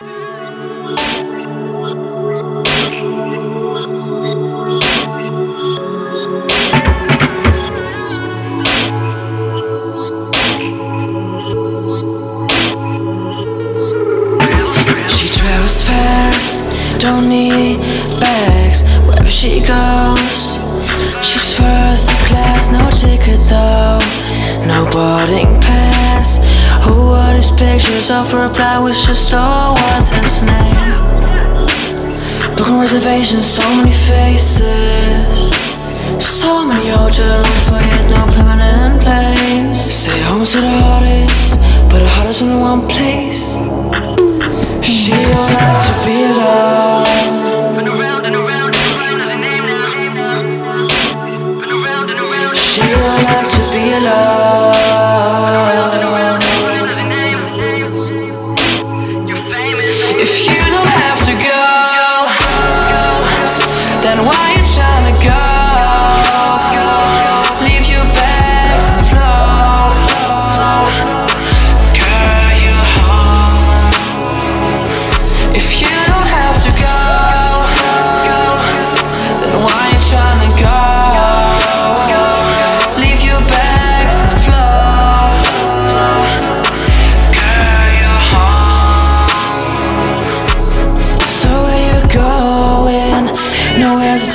She travels fast, don't need bags wherever she goes. She's first class, no ticket though, no boarding pass. Pictures of her reply with just oh, what's his name? Booking reservations, so many faces. So many hotels, but yet no permanent place. Say home to the hardest, but the hardest in one place. If you don't have to go,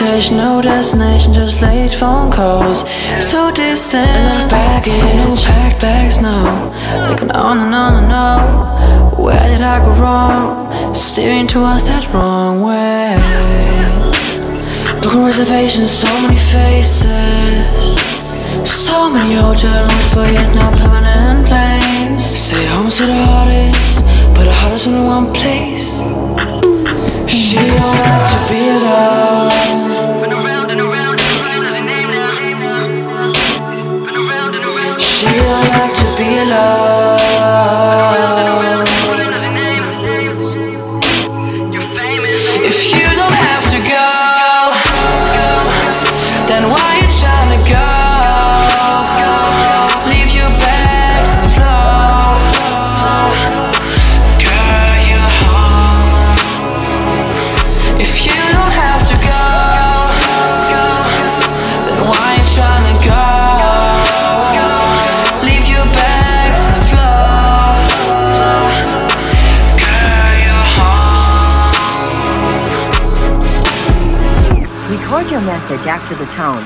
No destination, just late phone calls. So distant, enough baggage, no packed bags, no. Thinking on and on and on. Where did I go wrong? Steering towards that wrong way. Booking reservations, so many faces. So many hotel rooms, but yet no permanent place. Say home to the hardest, but the hardest in one place. Record your message after the tone.